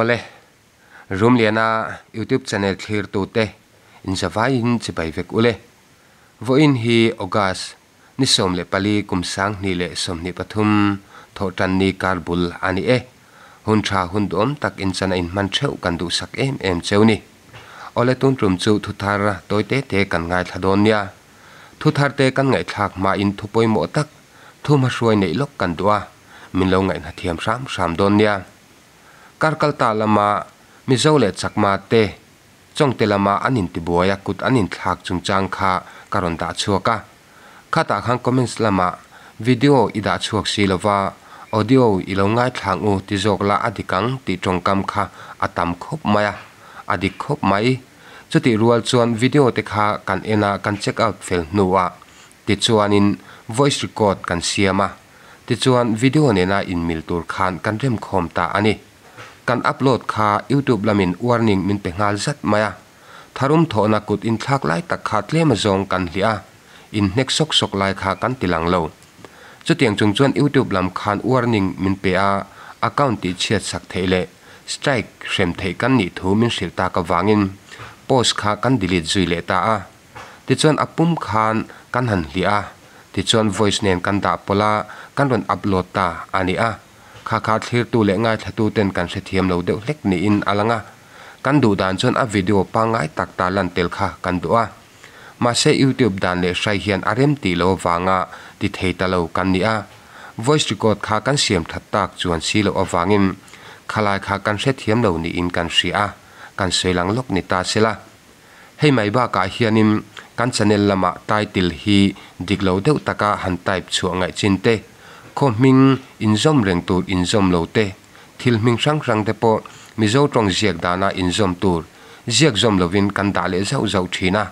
ole, room liana youtube channel clear to te. In zawai in chi bai vek ule. Vo in hi ogas, ni som le pali kum sang ni le som ni pathum, tho tan ni karbul ani e. Hun tha hun dom tak in chana in man theu kan du sak em em cheu ni. Ole tun trum chu thu thar toi te te kan ngai thadon nia. Thu thar te kan ngai thak ma in thu poi mo tak, thu ma shuai nei lok kan dua min lo ngai na thiam sam sam don nia. karkalta lama mizole chakma te chongte lama anin ti buaya kut anin thak chung chang kha karon da chuaka. Khata khang comments lama video ida chuak silova audio ilongai u ti jokla adikang ti tongkam kha atam khop maya adik khop mai. Chuti rual chuan video te kha kan ena kan check out fel nuwa. Ti chuanin voice record kan siama. Ti chuan video nena in mil tur khan kan rem khom ta ani. Kan upload kha youtube lamin warning min pe ngal zat maya tharum thona kut in thak lai tak kha tlem zong kan hlia in nek sok sok lai kha kan tilang lo chu tiang chung chuan youtube lam khan warning min pe a account ti chiat sak theile strike shem thei kan ni thu min sil ta ka wangin post kha kan delete zui le ta a ti chuan apum khan kan han hlia ti chuan voice nen kan da pola kan ron upload ta ani a คาคาทีร์ตูเละง่ายทัตูเต็นกันเสถียมเราเด็กเล็กนี่อินอะไรงะกันดูด่านจนอัพวิดีโอปังง่ายตักตาลันเตลค่ะกันดูอะมาเซยูทูบด่านเละใช้เฮียนอารมตีโลวางอะติดเทตาเลกันนี่อะ voice record ค่ะกันเสียมทัดตากจวนสีโราอวางินขลายค่ะกันเสถียมเรานี่อินกันเสีอะกันเสลังลกนิตาเสละให้ไม่บ้ากาเฮียนิมกันชนลละมาตายติลฮีดิกโราเด็กตะกาหันไตบชัวไงจินเต kho mình in zom reng tur in zom lâu te thil mình sang sang te po mi zo trong ziak na in zom tur ziak zom lovin kan lễ le zau zau thina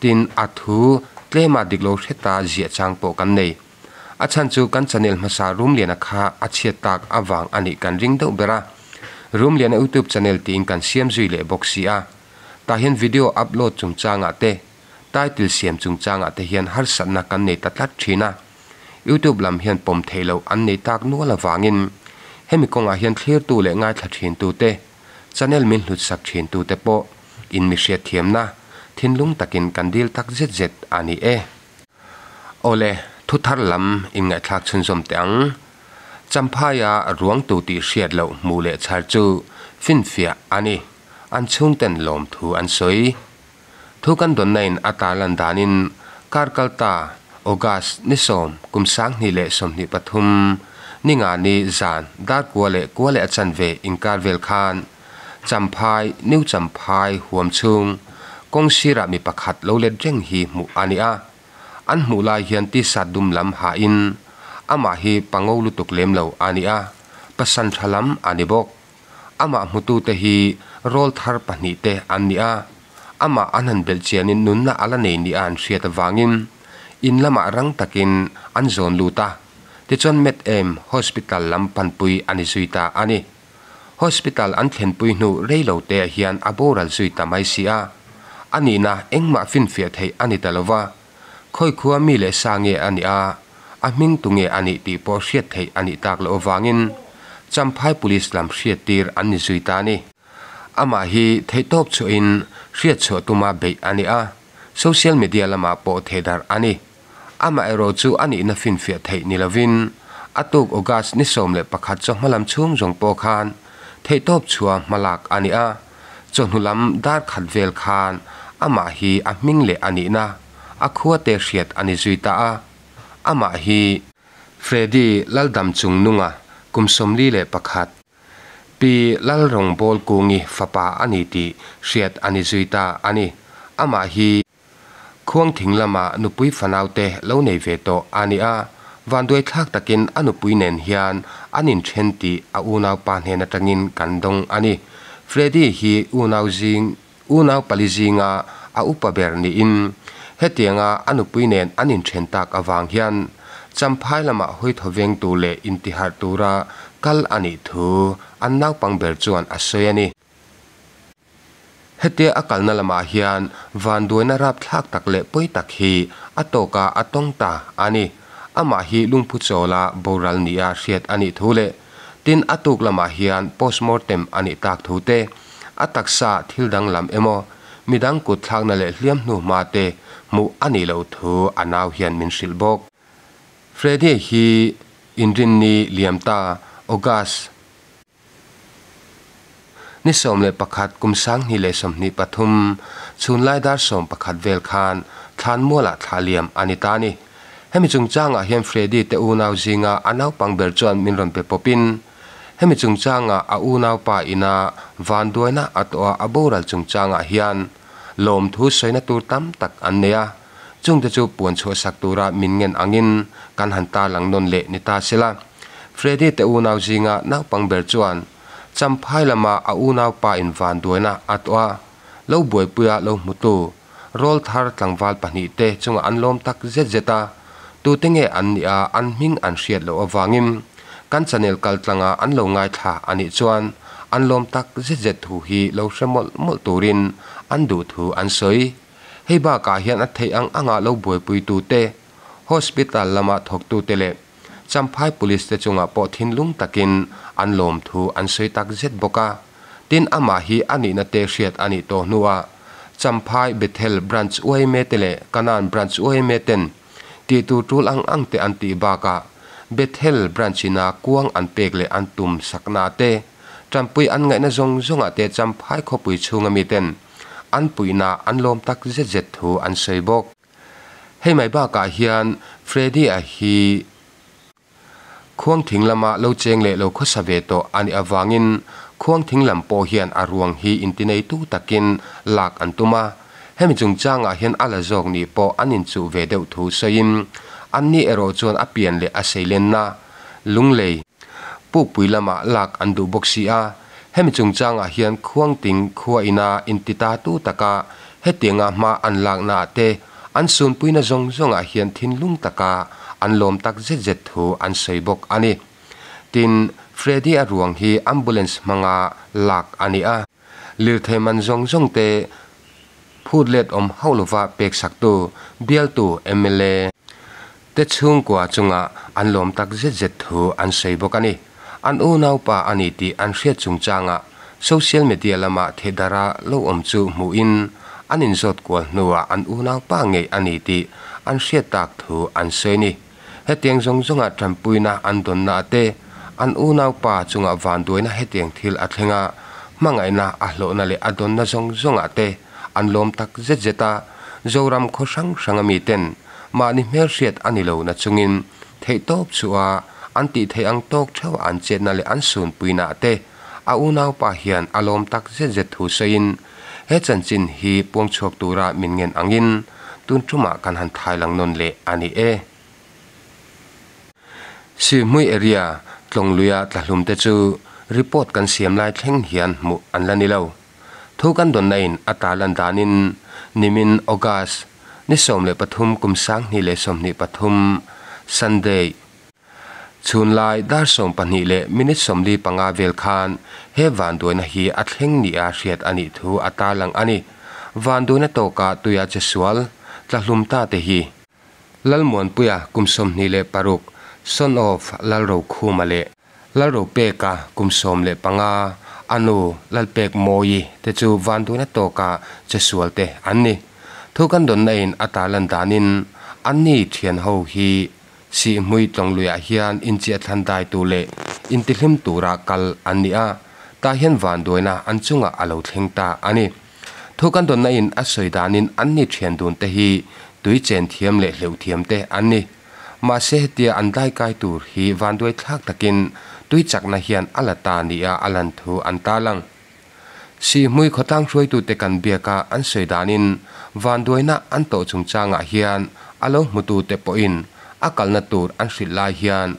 tin athu tlema diklo theta zia chang po kan nei a chan chu kan channel ma sa room lian à kha, a chiat tak awang ani kan ring do bera room lian à youtube channel tin kan siam zui le boxia ta hian video upload chung changa à te title siam chung changa te hian har sanna kan nei tatlat thina youtube lam hian pom theilo an nei tak nu la wangin hemi konga hian clear tu le ngai thla thin tu te channel min hlut sak thin tu te po in mi hriat thiam na thinlung takin kandil tak zet zet ani e ole thu thar lam in ngai thak chun zom tang champaya ruang tu ti hriat lo mu le char chu fin fia ani an chung ten lom thu an soi thu kan don nain atalan danin karkalta August ni som kum sang ni le som ni pathum. Ni nga ni zan dar kwa le kwa le achan ve inkar vel khan. Champhai new champhai huam chung. Kong sira mi pakhat lo le reng hi mu ania an mu lai hian ti sa dum lam ha in. Ama hi pangau lu tuk lem lo ania pasan thalam ani bok. Ama mutu te hi, rol thar pani te ania ama anan bel chianin nunna ala nei ni an hriat wangin in lama rang takin an zon luta. Ti chon met em, hospital lam pan pui ani suita ani. Hospital an thlen pui nu reilo te hian aboral suita mai sia ani na engma fin fia thei ani talova. Khoi khuwa mi le sange ani a. A ming tunge ani ti po hriat thei ani tak lo wangin champhai police lam hriat tir ani suita ni. Ama hi thei top chu in hriat chu tuma be ani a. Social media lama po thedar ani. ama ero chu ani na fin fia thei ni nilavin atuk ogas ni som le pakhat cho malam chung jong po khan. Thei top chua malak ani a. Chon hulam dar khat vel khan. Ama hi a ming le ani na. A khuwa te hriat ani zuita a. Ama hi freddy laldam chung nunga kumsom li le pakhat. Pi lal rong bol kungi fapa ani ti hriat ani zuita ani. Ama hi khuang thing lama nupui fanaute lo nei ve to ani a van doi thak takin anupui nen hian anin then ti a unau pa hne na tangin kandong ani freddy hi u unau jing unau palizinga a upa ber ni in. Hetianga anupui nen anin then tak awang hian champhai lama hoi thoveng tu le intihar tura kal ani thu an nau pang ber chuan asoyani hete akal na lama hian van duina rap thak tak le poi tak hi atoka atong ta ani. Ama hi lungphu chola boral nia a hriat ani thule tin atuk lama hian postmortem ani tak thute ataksa thildang lam emo. Midang ku thak na le hliam nu ma te. Mu ani lo thu anaw hian min silbok freddy hi indrin ni liamta august นิสมเลประคัดกุมสังนิเลสมนิปทุมชุนไลดาสมประคัดเวลคานทานมัวละทาเลียมอานิตานีให้มีจุงจ้างอาเฮียมเฟรดีเตอูนาวจิงอาอันเอาปังเบลจวนมินรอนเปปปินให้มีจุงจ้างอาอาอูนาวปาอินาวันด้วยนะอัตัวอาบูรัลจุงจ้างอาเฮียนลมทุสอยนตูตั้มตักอันเนียจุงจะจูปวนชัวสักตูระมินเงินอังินการหันตาหลังนนเละนิตาเสละเฟรดีเตอูนาวจิงอานักปังเบลจวน champhai lama a u naw pa in van duaina atwa lo boi puya lo mutu rol thar tlangwal pani te chunga an lom tak zet zeta tu tenge an ni a, an hming an hriat lo awangim kan chanel kal tlanga an lo ngai tha ani chuan. An lom tak zet zet thu hi lo hramol mol turin. An du thu an soi. Hei ba ka hian a thei ang anga lo boi pui tu te. Hospital lama thok tu te le champhai police te chunga po thin lung takin, an lom thu an sei tak zet boka. Tin ama hi ani na te hriat ani to nuwa champhai bethel branch oi me tele kanan branch oi me ten. Ti tu tul ang ang te anti baka bethel branchina kuang an pek le an tum sakna te. Trampui an ngai na zong zong a te champhai kho pui chunga mi ten. An puina an lom tak zet zet thu an seibok hei mai ba ka hian, freddy a hi khuang thing lama lo cheng le lo kho save to ani awangin. Khuang thing lam po hian aruang hi intinei tu takin lak antuma hemi chung changa hian ala zok ni po anin chu ve deuh thu soim anni ero chon apian le aseilen na. Lunglei pu puilama lak an du boxi a. Hemi chung changa hian khuang ting khuwa ina intita tu taka. Hetinga ma an lak na te. An sun puina zong zonga hian thin lung taka an lom tak zet zet thu an seibok ani. Tin freddy aruang hi ambulance manga lak ani a. Lir thaiman zong zong te phut let om haulova pek sak tu bial tu mla te chung kwa chunga, an lom tak zet zet thu an seibok ani. An u nau pa ani ti an hriat chung changa. Social media lama thedara lo om chu mu in. Anin zot kwa nuwa an u nau pa nge ani ti an hriat tak thu an sei ni hetiang zong zonga trampuina an don na te an u nau pa chunga van duina hetiang thil a thlenga mangai na a à, hlo na le adon na zong zonga te an lom tak zet zeta zoram kho sang sanga mi ten ma ni mer hriat ani lo na chungin thei top chuwa an ti thei ang tok thaw an chet na le an sun puina te a à, u nau pa hian alom à, tak zet zet thu sein he chan chin hi pong chok tura min ngen angin tun tuma kan han thai lang non le ani e si mui area tlong luya tlahlum te chu report kan siam lai thleng hian mu an lani lo thu kan don nain atalan danin nimin august ni som le pathum kum sang ni le som ni pathum sunday chun lai dar som pani le minute som li panga vel khan he van doina hi a thleng ni a hriat ani thu atalang ani van doina to ka tuya che swal tlahlum ta te hi lalmon puya kumsom ni le paruk son of lalro khumale lalro pe ka kumsom le panga anu lalpek moi te chu van doina to ka che swal te anni thu kan don nain atalan danin anni thian ho hi. Si mui tong luya hian in chia than dai tu le. In ti hlim tura kal ania ta hian van doina an chunga alo thleng ta ani thukan don na in a soidanin an ni thian dun te hi. Tui chen thiam le hleu thiam te anni ma se tia an dai kai tur hi van doi thak takin, tui chak na hian ala ta ni a alan thu an ta lang. Si mui khotang hroi tu te kan bia ka an soidanin van doina an to chung changa hian, alo mutu te po in akal na tur an hrit lai hian,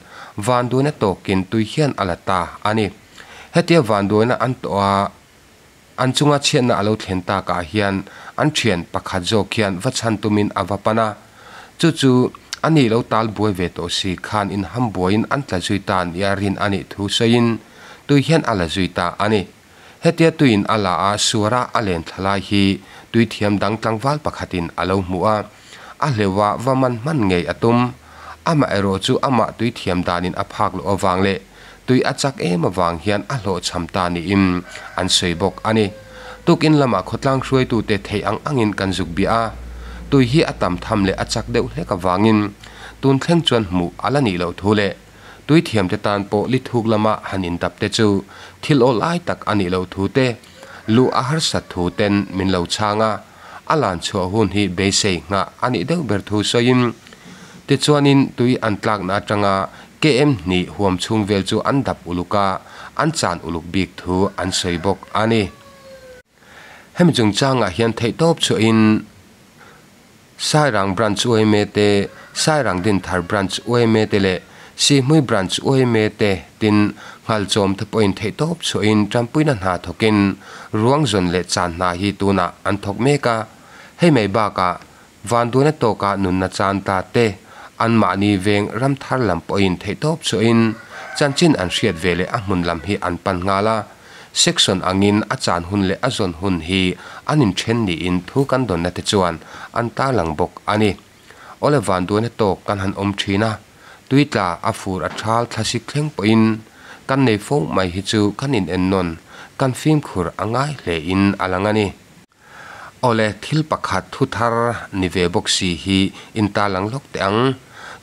van duina tokin tui hian alata ani. Hetia van duina an toa an chunga chian na alo thlen ta ka hian, an thian pakhat zo khian vachan tumin avapana. Chu chu ani lo tal buai ve to si khan in ham boin an tla zui tan ya rin ani thu sain. Tu hian ala zui ta ani. Hetia tuin ala a suara alen thala hi. Tui thiam dang tlang wal pakhatin alo mua. A lewa wa man man ngei atum. Ama ero chu ama tui thiam danin a phak lo awang le. Tui achak em awang hian a lo cham ta ni im. An sei bok ani. Tukin lama khotlang shuai tu te thei ang angin kan zuk bia. Tôi hi atam tham le achak deuh hle ka wangin tun thleng chuan mu ala ni lo thule tui thiam te tan po li thuk lama hanin tap te chu thil ol ai tak ani lo thu te lu a har sat thu ten min lo changa alan chho hun hi be se nga ani deuh ber thu soim te chuanin tui an tlak na tanga KM ni huam chung vel chu an dap uluka à. an chan uluk bik thu an 사랑 브랜치 오에메테 사랑 딘 타르 브랜치 오에메테레 시므이 브랜치 오에메테 딘 ngalchom the point the top so in trampuina na thokin ruang zon le chan na hi tuna an thok me ka hei mai ba ka van du na to ka nun na chan ta te an ma ni veng ram thar lam point the top so in chanchin an hriat vele a mun lam hi an pan ngala section angin achan hun le azon hun hi anin then ni in thu kan don na te chuan an ta lang bok ani. Ole van du ne to kan han om thina tuitla a fur a thal thasi thleng poin kan nei fo mai hi chu kan in en non. Kan phim khur angai le in alangani ole thil pakhat thu thar ni ve bok si hi in ta lang lok te ang.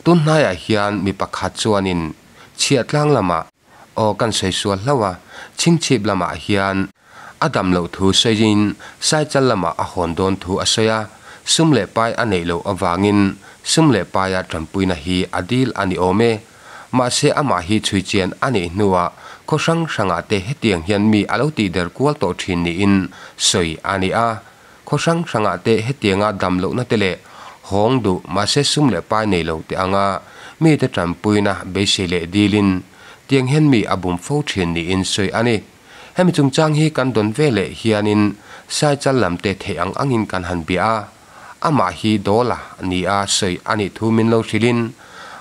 Tun na ya hian mi pakhat chuanin chiat lang lama o kan sei sual lawa ching chip lama hian adam lo thu sejin sai chal lama a hon don thu asaya sum le pai anei lo awangin sum le pai a trampui na hi adil ani ome ma se ama hi chui chen ani nuwa ko sang sanga te hetiang hian mi alo ti der kwal to thin ni in. Soi ani a ko sang sanga te hetianga dam lo na tele hong du ma se sum le pai nei lo te anga mi te trampui na be se le dilin tiang hen mi abum fo thin ni in soi ani. Hemi chung chang hi kan don vele hianin sai chal lam te the ang angin kan han bia. Ama hi dola ni a sei ani thu min lo thilin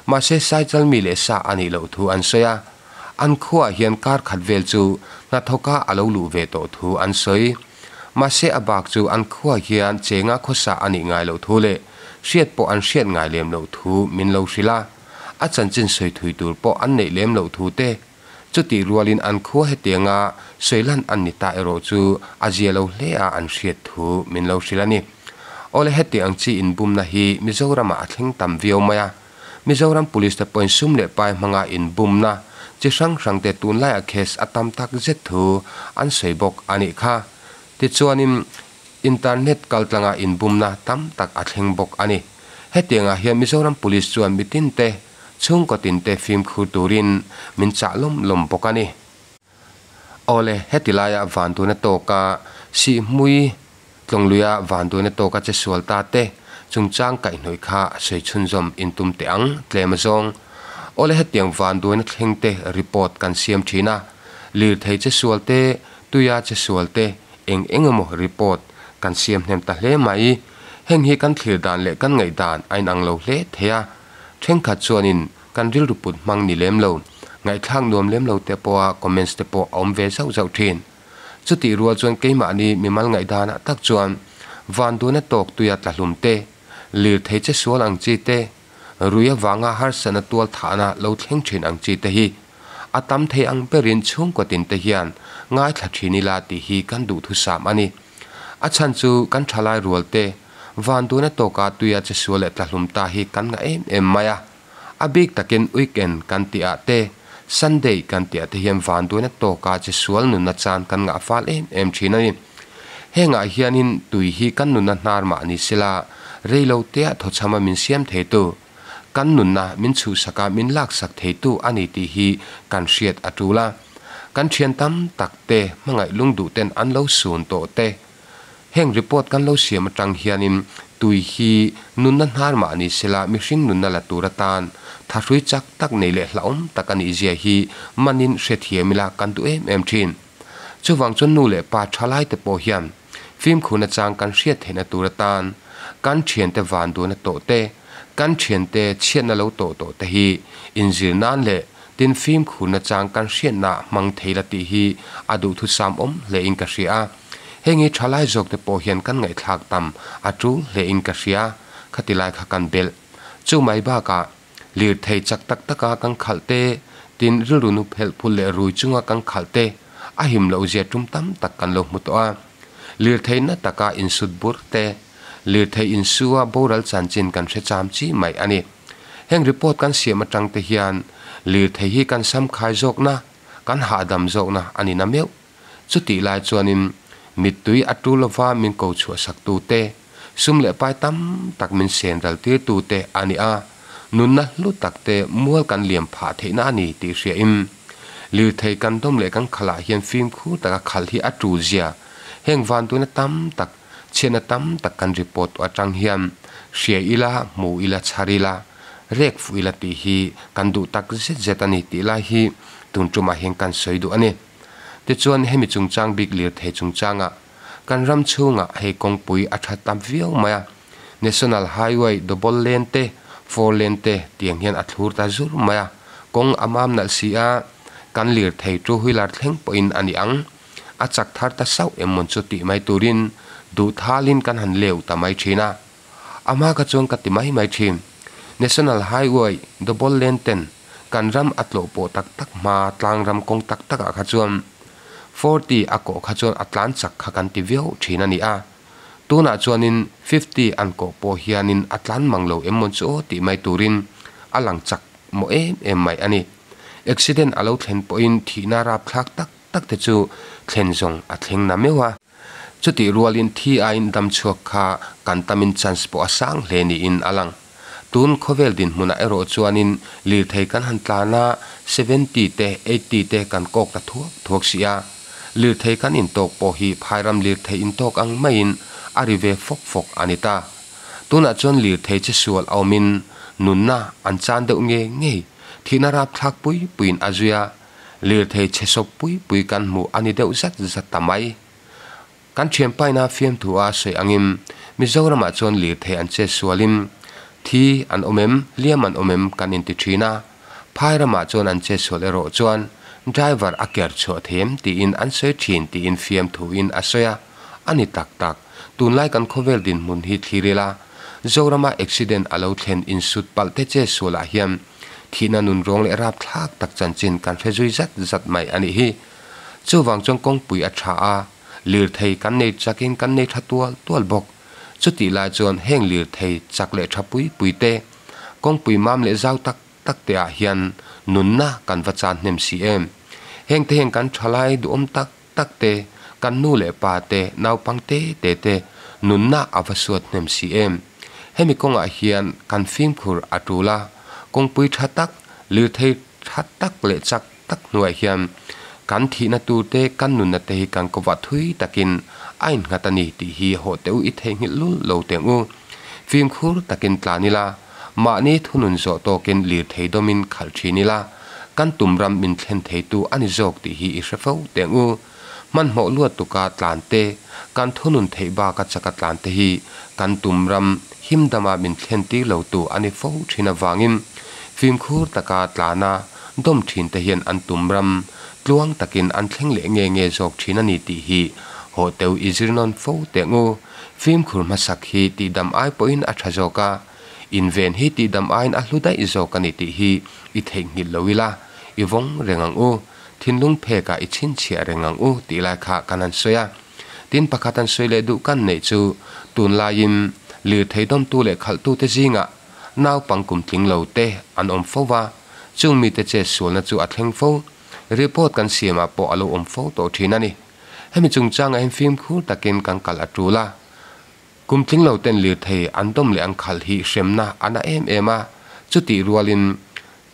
ma se sai chal mi le sa ani lo thu an soya an khuwa hian kar khat vel chu na thoka alo lu ve to thu an soi ma se abak chu an khuwa hian chenga khosa ani ngai lo thu le. Siết po an siết ngai lem lo thu min lo hrila a chan chin soi thui tur po an nei lem lo thu te chuti rualin an khuwa he tenga soilan an ni ta ero chu azia lo hle a an hriat thu min lo silani ole heti ang chi in bum na hi mizoram a thleng tam vio maya mizoram police te point sum le pai manga in bum na chi sang sang te tun lai a case atam tak zet thu an seibok ani kha ti chuanin internet kaltlanga in bum na tam tak a bok ani hetianga hian mizoram police chuan mitin te chung có tin te phim khu turin min cha lom lom bokani ole hetilaya van tu na to ka si mui tlong luya van du na to ka che sual ta te chung chang kai noi kha sei chun zom in tum te ang tlem zong. Ole het tiang van du na thleng te report kan siam thina lir thei che sual te tuya che sual te eng engamo report kan siam hnem ta hle mai. Heng hi kan thlir dan le kan ngai dan ain ang lo hle thea theng khat chuanin kan ril ru put mang ni lem lo. Ngai thang nuam lem lo te po comments te po om ve zau zau thin. Chu ti rual chuan keima ani mimal ngai dana tak chuan. Van du na tok tuya tla hlum te. Lir thei che sual ang chi te. Ruya wanga har sana tual thana lo thleng thin ang chi te hi. Atam thei ang perin chung ko tin te hian. Ngai thla thini la ti hi kan du thu sam ani. A chan chu kan thalai rual te van du na to ka tuya che sual tla hlum ta hi kan nga em em maya abik takin weekend kan ti a te sunday kan tia te hiam van duina to ka che sual nu na chan kan nga fal em em thina ni henga hianin tui hi kan nu na nar ma ni sila reilo te tho chama min siam the tu kan nun na min chu saka min lak sak thei tu ani ti hi kan hriat atula kan thian tam tak te mangai lung du ten an lo sun to te heng report kan lo siam atang hianin tui hi nun na nar ma ni sila mihring nun na la tura tan. Tha hrui chak tak nei le hlaum takani zia hi manin hre thiamila kan tu em em thin. Chu wang chun nu le pa thalai te po hian. Phim khuna chang kan hriat thena turatan kan thian te van du na to te. Kan thian te chian na lo to to te hi. Injil nan le tin phim khuna chang kan hriat na mang theila ti hi. Adu thu sam om le in ka hria. hengi thalai jok te po hian kan ngai thak tam atu le in ka ria khatilai kha kan bel chu mai ba ka lir thei chak tak taka kan khalte tin ru nu phel phul le ru chunga kan khalte a him lo je tum tam tak kan lo mu to a lir thei na taka in sut bur te lir thei in suwa boral chan chin kan se cham chi mai ani heng report kan siam atang te hian lir thei hi kan sam khai jok na kan ha dam jok na ani na meu chu ti lai chuanin mit tui atulova min ko chu sak tu te. Sum le pai tam, tak min sen dal ti tu te ani a. Nun na lu tak te, mual kan liam pha the na ni ti ria im. Liu thei kan dom le kan khala hian phim khu ta khal hi atu zia. Heng van tu na tam tak chena tam tak kan report atang hiam. Ria ila mu ila charila rek fu ila ti hi, kan du tak zet zetani ti la hi. Tun tuma heng kan soidu ani te chuan hemi chung chang big lir thei chung changa kan ram chunga he kong pui atha tam viau maya. National highway double lane te four lane te tiang hian athur ta zur maya. Kong amam nal sia kan lir thei tru huilar thleng po in ani ang. A chak thar ta sau em mon chu ti mai turin du thalin kan han leu ta mai thina ama ka chuyện ka ti mai mai thim national highway double lane ten kan ram atlo po tak tak ma tlang ram kong tak tak a kha chuan. 40 ako kha chuan atlan chak kha kan ti viau thina ni a tuna chuanin 50 an ko po hianin atlan manglo emmon chu ti mai turin alang chak mo em em mai ani accident alo thlen po in thina ra phlak tak tak te chu thlen zong a thleng na mewa chuti rualin thi a in dam chuak kha kan tamin chance po asang hle ni in alang tun khovel din hmuna ero chuanin lir thei kan han tlana 70 te 80 te kan kok ta thuak thuak sia lir thei kan in tok po hi phairam lir thei in tok ang main ari ve fok fok anita tuna chon lir thei che sual awmin nunna an chan de nge nge thina rap thak pui puin azuya lir thei che sok pui pui kan mu ani deuh zat zat tamai kan thiam paina fiam thu a sei angim mizoram a chon lir thei an che sualin thi an omem liam an omem kan in ti thina phairama chon an che sual ero chuan driver a ker chho them, ti in an sei thin, ti in fiam thu in a asoya ani tak tak tun lai kan khovel din mun hi thirela. Zorama accident alo thlen in sut palte che sola hiam. Thina nun rong le rap thak tak chan chin kan phezui zat zat mai ani hi. Chu wang chong kong pui a tha a. Lir thei kan nei chakin kan nei thatual tual bok. Chu ti la chon heng lir thei chak le thapui pui te. Kong pui mam le zau tak tak te a hian nun na kan va chan nem si em. Heng te heng kan thalai du om tak tak te, kan nu le pa te, nau pang te te te nun na avasuat nem si em. Hemi kong a hian kan phim khur atula, kong pui tha tak lir thei tha tak le chak tak nuai hian. Kan thi na tu te, kan nun na te hi kan ko wa thui takin, ain ngatani ti hi ho teu i the ngi lu lo te ngu phim khur takin tlanila มานี่ทุนุนจซโตเกนหลีดเทดมินขัลชีนิลากันตุมรำมินเทนเทตูอันิโจกติฮีอิสเฟลเตงูมันหมอลวดตุกาตลานเตกันทุนุนเทบากัจกัดลานเตฮีกันตุมรำหิมดามามินเทนตีเหลาตูอันิโฟชินาวางิมฟิมคูร์ตกาตลานาดมทินเตเฮียนอันตุมรำตลวงตะกินอันเทงเหลเงเงโจกชินานีติฮีโฮเตวอิจรนอนฟูเตงูฟิมคูร์มาสักฮีตีดัมไอปอินอัชโจกา in ven hi ti dam ain a hluda i zo ni ti hi, i thei ngil lowila i vong rengang u thinlung phe ka i chin chia rengang u, ti la kha kanan soya tin pakhatan soile du kan nei chu, tun la yin li thei dom tu le khal tu te zinga naw pangkum tling lo te, an om fo wa chung mi te che sul na chu a thleng fo. Report kan siama po alo om fo to thina ni hemi chung chang em phim khu takin kan kal atula กุมทิ้งเราเต้นเลือเทอันต้มเลยอังคัลฮีเสมนะอันเอ็มเอมาจุติรัวลิน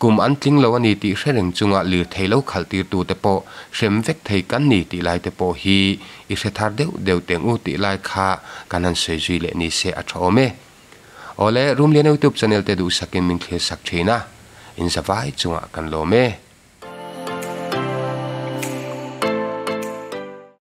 กุมอันทิ้งเราอันนี้ติเสริงจุงะเลือเทเลาขัลตีตูเตโปเสมเวกเทกันนี่ติลายเตโปฮีอิเสทาร์เดวเดวเตีงอุติลายคาการันเสจุเลนีเซอชอเมโอเลรุมเลียนยูทูบชาแนลเตดูสักินมิงเคสักเชนะอินสบายจุงะกันโลเม